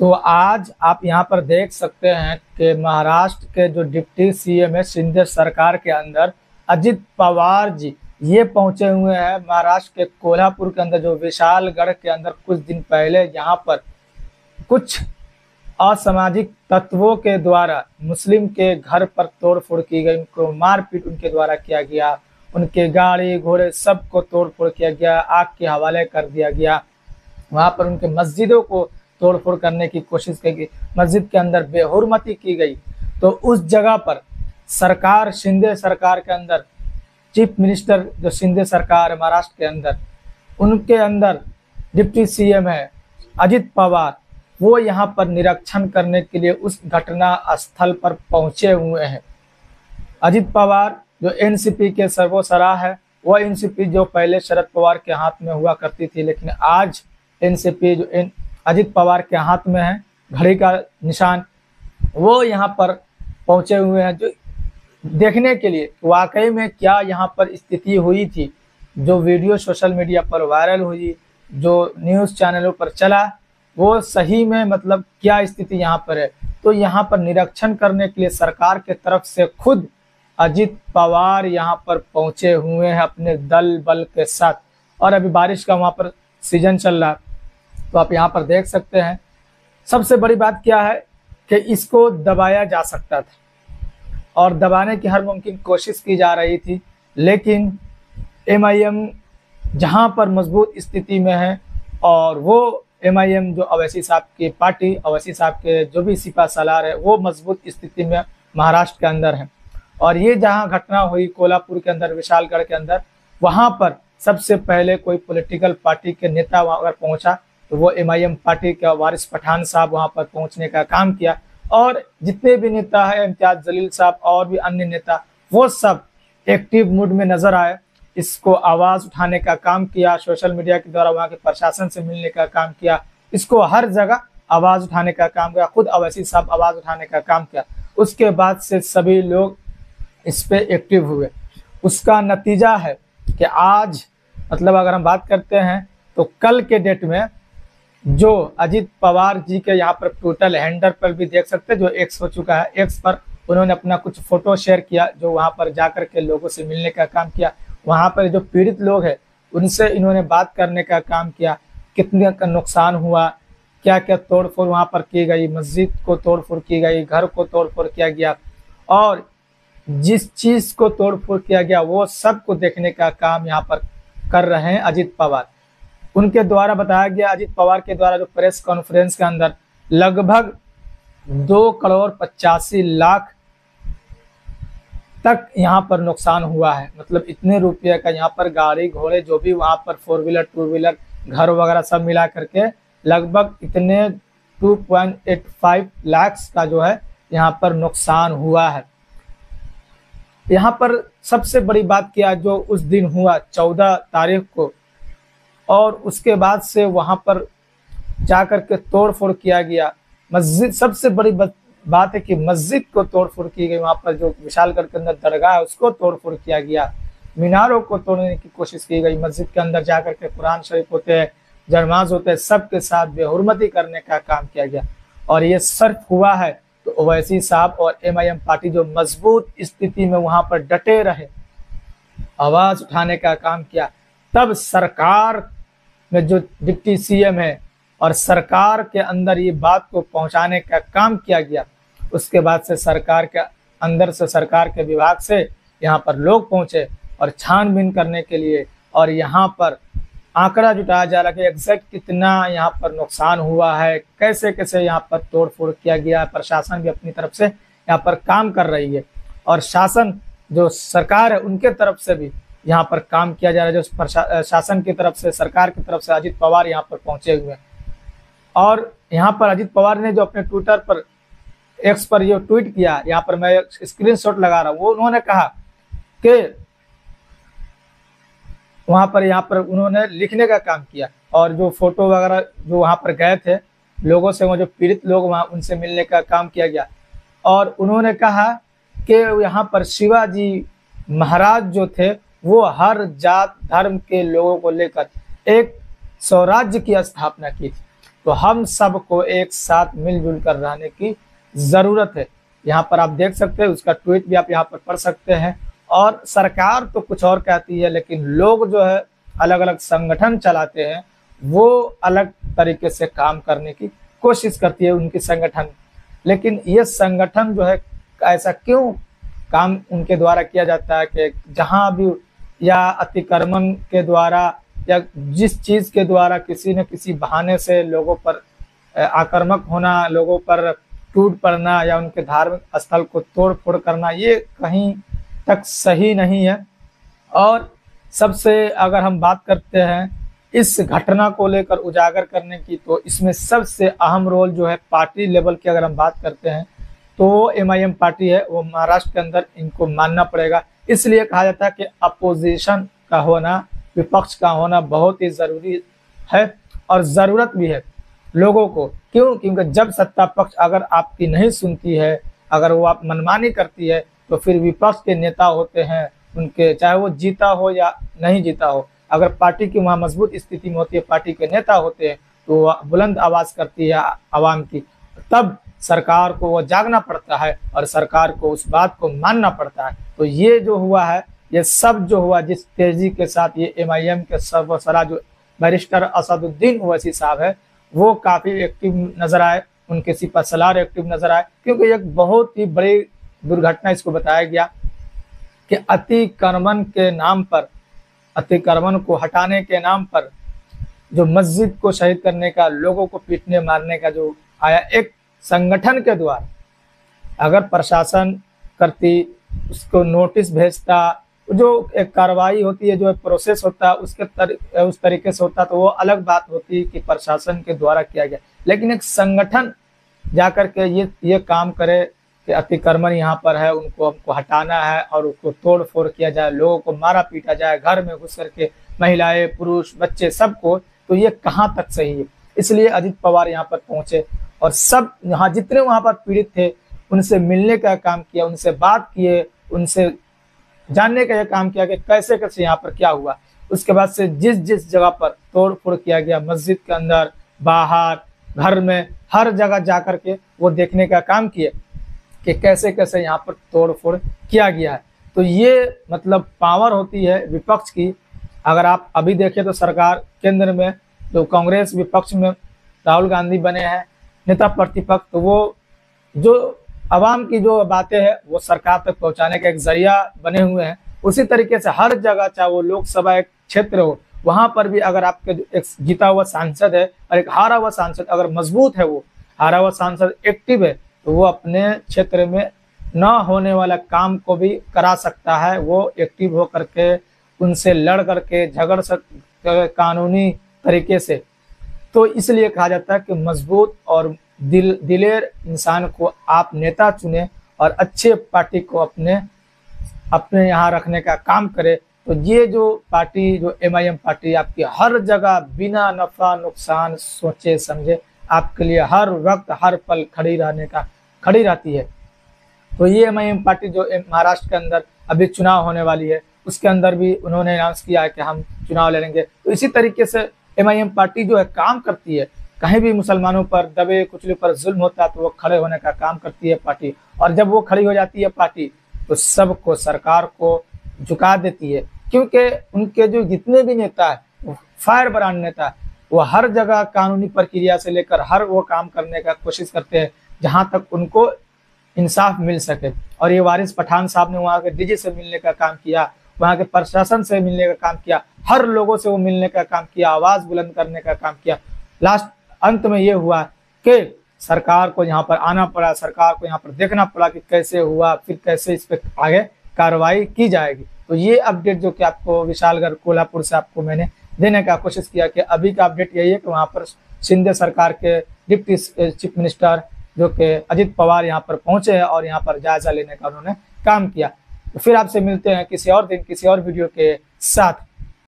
तो आज आप यहाँ पर देख सकते हैं कि महाराष्ट्र के जो डिप्टी सीएम है सिंधे सरकार के अंदर अजित पवार जी, ये पहुँचे हुए हैं महाराष्ट्र के कोल्हापुर के अंदर, जो विशालगढ़ के अंदर कुछ दिन पहले यहाँ पर कुछ असामाजिक तत्वों के द्वारा, मुस्लिम के घर पर तोड़फोड़ की गई, उनको मारपीट उनके द्वारा किया गया, उनके गाड़ी घोड़े सबको तोड़फोड़ किया गया, आग के हवाले कर दिया गया। वहाँ पर उनके मस्जिदों को तोड़फोड़ करने की कोशिश की गई। मस्जिद के अंदर बेहरमती की गई। तो उस जगह पर सरकार, शिंदे सरकार के अंदर, चीफ मिनिस्टर जो शिंदे सरकार है महाराष्ट्र के अंदर, उनके अंदर डिप्टी सीएम है अजित पवार, वो यहाँ पर निरीक्षण करने के लिए उस घटना स्थल पर पहुँचे हुए हैं। अजित पवार जो एनसीपी के सर्वोसरा है, वो एनसीपी जो पहले शरद पवार के हाथ में हुआ करती थी, लेकिन आज एनसीपी जो एन अजित पवार के हाथ में है, घड़ी का निशान, वो यहाँ पर पहुँचे हुए हैं जो देखने के लिए वाकई में क्या यहाँ पर स्थिति हुई थी, जो वीडियो सोशल मीडिया पर वायरल हुई, जो न्यूज़ चैनलों पर चला, वो सही में मतलब क्या स्थिति यहाँ पर है? तो यहाँ पर निरीक्षण करने के लिए सरकार के तरफ़ से खुद अजित पवार यहाँ पर पहुँचे हुए हैं अपने दल बल के साथ। और अभी बारिश का वहाँ पर सीज़न चल रहा तो आप यहाँ पर देख सकते हैं। सबसे बड़ी बात क्या है कि इसको दबाया जा सकता था और दबाने की हर मुमकिन कोशिश की जा रही थी, लेकिन एम आई एम जहाँ पर मज़बूत स्थिति में है और वो एम आई एम जो अवैसी साहब की पार्टी, अवैसी साहब के जो भी सिपा सलार है, वो मज़बूत स्थिति में महाराष्ट्र के अंदर है। और ये जहाँ घटना हुई कोल्हापुर के अंदर, विशालगढ़ के अंदर, वहाँ पर सबसे पहले कोई पॉलिटिकल पार्टी के नेता वहाँ अगर पहुँचा तो वो एमआईएम पार्टी का वारिस पठान साहब वहाँ पर पहुँचने का काम किया। और जितने भी नेता है, इम्तियाज़ जलील साहब और भी अन्य नेता, वो सब एक्टिव मूड में नज़र आए। इसको आवाज़ उठाने का काम किया सोशल मीडिया के द्वारा वहाँ के प्रशासन से मिलने का काम किया। इसको हर जगह आवाज़ उठाने का काम किया, खुद अवैसी साहब आवाज़ उठाने का काम किया। उसके बाद से सभी लोग इस पे एक्टिव हुए। उसका नतीजा है कि आज मतलब अगर हम बात करते हैं तो कल के डेट में जो अजित पवार जी के यहाँ पर टोटल हैंडल पर भी देख सकते हैं, जो एक्स हो चुका है एक्स पर, उन्होंने अपना कुछ फ़ोटो शेयर किया, जो वहाँ पर जाकर के लोगों से मिलने का काम किया। वहाँ पर जो पीड़ित लोग हैं, उनसे इन्होंने बात करने का काम किया। कितने का नुकसान हुआ क्या क्या तोड़ फोड़ वहाँ पर की गई, मस्जिद को तोड़ फोड़ की गई, घर को तोड़ फोड़ किया गया। और जिस चीज़ को तोड़ फोड़ किया गया, वो सबको देखने का काम यहाँ पर कर रहे हैं अजित पवार। उनके द्वारा बताया गया अजित पवार के द्वारा जो प्रेस कॉन्फ्रेंस के अंदर लगभग दो करोड़ पचासी लाख तक यहाँ पर नुकसान हुआ है। मतलब इतने रुपये का यहाँ पर गाड़ी घोड़े जो भी वहाँ पर फोर व्हीलर टू व्हीलर घर वगैरह सब मिला करके लगभग इतने 2.85 लाख का जो है यहाँ पर नुकसान हुआ है। यहाँ पर सबसे बड़ी बात क्या जो उस दिन हुआ, चौदह तारीख को और उसके बाद से वहाँ पर जाकर के तोड़ फोड़ किया गया। मस्जिद, सबसे बड़ी बात है कि मस्जिद को तोड़ फोड़ की गई, वहाँ पर जो विशालगढ़ के अंदर दरगाह है, उसको तोड़ फोड़ किया गया। मीनारों को तोड़ने की कोशिश की गई। मस्जिद के अंदर जाकर के कुरान शरीफ होते हैं, जरमाज होते हैं सब के साथ बेहरमती करने का काम किया गया। और ये सर्फ हुआ है तो ओवैसी साहब और एमआईएम पार्टी जो मज़बूत स्थिति में वहाँ पर डटे रहे, आवाज़ उठाने का काम किया। तब सरकार में जो डिप्टी सीएम है और सरकार के अंदर ये बात को पहुँचाने का काम किया गया, उसके बाद से सरकार के अंदर से, सरकार के विभाग से यहाँ पर लोग पहुँचे और छानबीन करने के लिए और यहाँ पर आंकड़ा जुटाया जा रहा है कि एग्जैक्ट कितना यहाँ पर नुकसान हुआ है, कैसे कैसे यहाँ पर तोड़ फोड़ किया गया है, प्रशासन भी अपनी तरफ़ से यहाँ पर काम कर रही है। और शासन, जो सरकार है, उनके तरफ़ से भी यहाँ पर काम किया जा रहा है, जो शासन की तरफ़ से, सरकार की तरफ़ से अजित पवार यहाँ पर पहुँचे हुए हैं। और यहाँ पर अजित पवार ने जो अपने ट्विटर पर एक्स पर जो ट्वीट किया, यहाँ पर मैं स्क्रीन शॉट लगा रहा हूँ, वो उन्होंने कहा कि वहाँ पर, यहाँ पर उन्होंने लिखने का काम किया और जो फ़ोटो वगैरह जो वहाँ पर गए थे, लोगों से वो जो पीड़ित लोग वहाँ, उनसे मिलने का काम किया गया। और उन्होंने कहा कि यहाँ पर शिवाजी महाराज जो थे वो हर जात, धर्म के लोगों को लेकर एक स्वराज्य की स्थापना की थी। तो हम सबको एक साथ मिलजुल कर रहने की ज़रूरत है। यहाँ पर आप देख सकते हैं, उसका ट्वीट भी आप यहाँ पर पढ़ सकते हैं। और सरकार तो कुछ और कहती है, लेकिन लोग जो है अलग अलग संगठन चलाते हैं, वो अलग तरीके से काम करने की कोशिश करती है उनकी संगठन। लेकिन ये संगठन जो है, ऐसा क्यों काम उनके द्वारा किया जाता है कि जहाँ भी या अतिक्रमण के द्वारा या जिस चीज़ के द्वारा किसी न किसी बहाने से लोगों पर आक्रामक होना, लोगों पर टूट पड़ना या उनके धार्मिक स्थल को तोड़ फोड़ करना, ये कहीं तक सही नहीं है। और सबसे अगर हम बात करते हैं इस घटना को लेकर उजागर करने की तो इसमें सबसे अहम रोल जो है पार्टी लेवल की अगर हम बात करते हैं तो वो एम पार्टी है, वो महाराष्ट्र के अंदर इनको मानना पड़ेगा। इसलिए कहा जाता है कि अपोजिशन का होना, विपक्ष का होना बहुत ही ज़रूरी है और ज़रूरत भी है लोगों को। क्यों? क्योंकि जब सत्ता पक्ष अगर आपकी नहीं सुनती है, अगर वो आप मनमानी करती है तो फिर विपक्ष के नेता होते हैं, उनके चाहे वो जीता हो या नहीं जीता हो। अगर पार्टी की वहाँ मज़बूत स्थिति में होती है, पार्टी के नेता होते हैं तो बुलंद आवाज़ करती है आवाम की। तब सरकार को वो जागना पड़ता है और सरकार को उस बात को मानना पड़ता है। तो ये जो हुआ है, ये सब जो हुआ, जिस तेज़ी के साथ ये एमआईएम के सर्वसरा जो बैरिस्टर असदुद्दीन ओवैसी साहब है, वो काफ़ी एक्टिव नज़र आए। उनके सिपा सलार एक्टिव नज़र आए। क्योंकि एक बहुत ही बड़ी दुर्घटना इसको बताया गया कि अतिक्रमण के नाम पर, अतिक्रमण को हटाने के नाम पर जो मस्जिद को शहीद करने का, लोगों को पीटने मारने का जो आया, एक संगठन के द्वारा। अगर प्रशासन करती उसको नोटिस भेजता जो एक कार्रवाई होती है जो एक प्रोसेस होता है उसके तर, उस तरीके से होता तो वो अलग बात होती कि प्रशासन के द्वारा किया गया। लेकिन एक संगठन जाकर के ये ये काम करे कि अतिक्रमण यहाँ पर है उनको हमको हटाना है और उसको तोड़ फोड़ किया जाए लोगों को मारा पीटा जाए घर में घुस करके महिलाएँ पुरुष बच्चे सबको तो ये कहाँ तक सही है? इसलिए अजित पवार यहाँ पर पहुँचे और सब यहाँ जितने वहाँ पर पीड़ित थे, उनसे मिलने का काम किया, उनसे बात किए उनसे जानने का यह काम किया कि कैसे कैसे यहाँ पर क्या हुआ। उसके बाद से जिस जिस जगह पर तोड़ फोड़ किया गया, मस्जिद के अंदर, बाहर, घर में, हर जगह जाकर के वो देखने का काम किए कि कैसे कैसे यहाँ पर तोड़ फोड़ किया गया है। तो ये मतलब पावर होती है विपक्ष की। अगर आप अभी देखें तो सरकार केंद्र में, जो कांग्रेस विपक्ष में राहुल गांधी बने हैं नेता प्रतिपक्ष तो वो जो आवाम की जो बातें हैं, वो सरकार तक पहुँचाने का एक ज़रिया बने हुए हैं। उसी तरीके से हर जगह, चाहे वो लोकसभा एक क्षेत्र हो, वहाँ पर भी अगर आपके एक जीता हुआ सांसद है और एक हारा हुआ सांसद अगर मज़बूत है वो, हारा हुआ सांसद एक्टिव है तो वो अपने क्षेत्र में न होने वाला काम को भी करा सकता है। वो एक्टिव हो करके उनसे लड़ करके, झगड़ सक, कानूनी तरीके से तो इसलिए कहा जाता है कि मज़बूत और दिल, दिलेर इंसान को आप नेता चुने और अच्छे पार्टी को अपने अपने यहाँ रखने का काम करे। तो ये जो पार्टी, जो एमआईएम पार्टी आपकी हर जगह बिना नफा, नुकसान सोचे समझे, आपके लिए हर वक्त हर पल खड़ी रहने का, खड़ी रहती है। तो ये एमआईएम पार्टी जो महाराष्ट्र के अंदर अभी चुनाव होने वाली है, उसके अंदर भी उन्होंने अनाउंस किया है कि हम चुनाव लड़ेंगे। तो इसी तरीके से एम पार्टी जो है काम करती है, कहीं भी मुसलमानों पर दबे, कुचले पर जुल्म होता है तो वो खड़े होने का काम करती है पार्टी। और जब वो खड़ी हो जाती है पार्टी तो सबको सरकार को झुका देती है। क्योंकि उनके जो जितने भी नेता है फायर ब्रांड नेता है, वो हर जगह कानूनी प्रक्रिया से लेकर हर वो काम करने का कोशिश करते हैं, जहाँ तक उनको इंसाफ मिल सके। और ये वारिस पठान साहब ने वहाँ के डीजी से मिलने का काम किया, वहाँ के प्रशासन से मिलने का काम किया। हर लोगों से वो मिलने का काम किया, आवाज़ बुलंद करने का काम किया। लास्ट अंत में ये हुआ कि सरकार को यहाँ पर आना पड़ा, सरकार को यहाँ पर देखना पड़ा कि कैसे हुआ, फिर कैसे इस पर आगे कार्रवाई की जाएगी। तो ये अपडेट जो कि आपको विशालगढ़, कोल्हापुर से आपको मैंने देने का कोशिश किया कि अभी का अपडेट यही है कि वहाँ पर शिंदे सरकार के डिप्टी चीफ मिनिस्टर जो कि अजित पवार यहाँ पर पहुँचे हैं और यहाँ पर जायजा लेने का उन्होंने काम किया। तो फिर आपसे मिलते हैं किसी और दिन, किसी और वीडियो के साथ।